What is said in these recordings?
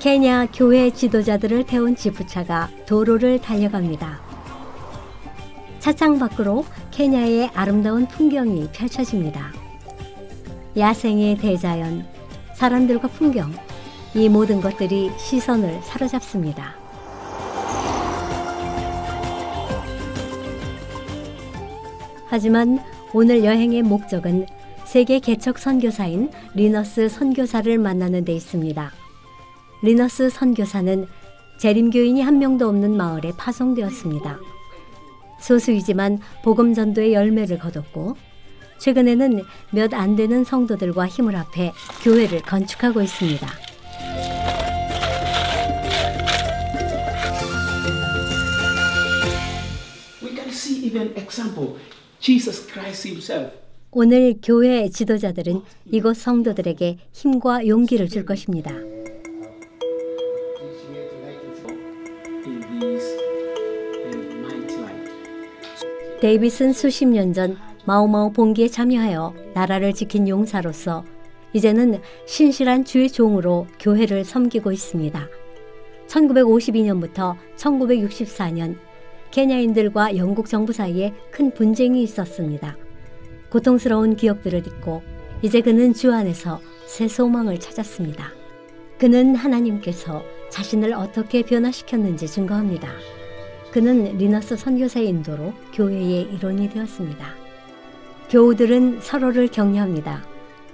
케냐 교회 지도자들을 태운 지프차가 도로를 달려갑니다. 차창 밖으로 케냐의 아름다운 풍경이 펼쳐집니다. 야생의 대자연, 사람들과 풍경, 이 모든 것들이 시선을 사로잡습니다. 하지만 오늘 여행의 목적은 세계 개척 선교사인 리너스 선교사를 만나는 데 있습니다. 리너스 선교사는 재림교인이 한 명도 없는 마을에 파송되었습니다. 소수이지만 복음 전도의 열매를 거뒀고 최근에는 몇 안 되는 성도들과 힘을 합해 교회를 건축하고 있습니다. 오늘 교회 지도자들은 이곳 성도들에게 힘과 용기를 줄 것입니다. 데이빗은 수십 년 전 마오마오 봉기에 참여하여 나라를 지킨 용사로서 이제는 신실한 주의 종으로 교회를 섬기고 있습니다. 1952년부터 1964년 케냐인들과 영국 정부 사이에 큰 분쟁이 있었습니다. 고통스러운 기억들을 잊고 이제 그는 주 안에서 새 소망을 찾았습니다. 그는 하나님께서 자신을 어떻게 변화시켰는지 증거합니다. 그는 리너스 선교사의 인도로 교회의 일원이 되었습니다. 교우들은 서로를 격려합니다.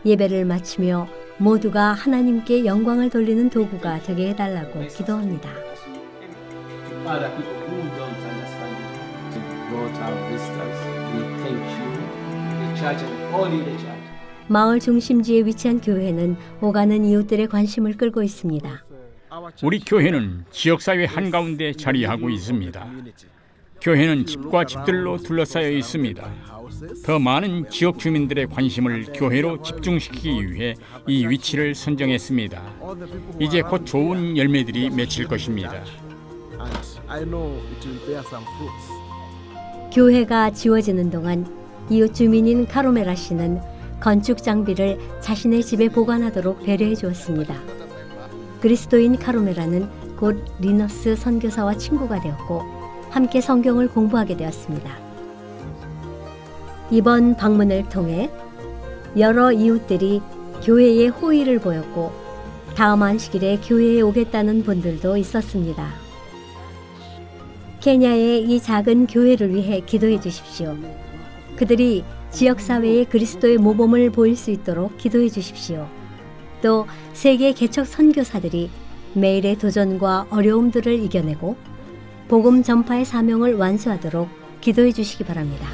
예배를 마치며 모두가 하나님께 영광을 돌리는 도구가 되게 해달라고 기도합니다. Other people who don't understand it, brought our visitors. We thank you, the church and all in the church. 마을 중심지에 위치한 교회는 오가는 이웃들의 관심을 끌고 있습니다. 우리 교회는 지역사회 한가운데 자리하고 있습니다. 교회는 집과 집들로 둘러싸여 있습니다. 더 많은 지역 주민들의 관심을 교회로 집중시키기 위해 이 위치를 선정했습니다. 이제 곧 좋은 열매들이 맺힐 것입니다. 교회가 지워지는 동안 이웃 주민인 카로메라 씨는 건축 장비를 자신의 집에 보관하도록 배려해 주었습니다. 그리스도인 카로메라는 곧 리너스 선교사와 친구가 되었고 함께 성경을 공부하게 되었습니다. 이번 방문을 통해 여러 이웃들이 교회에 호의를 보였고 다음 안식일에 교회에 오겠다는 분들도 있었습니다. 케냐의 이 작은 교회를 위해 기도해 주십시오. 그들이 지역사회에 그리스도의 모범을 보일 수 있도록 기도해 주십시오. 또 세계 개척 선교사들이 매일의 도전과 어려움들을 이겨내고 복음 전파의 사명을 완수하도록 기도해 주시기 바랍니다.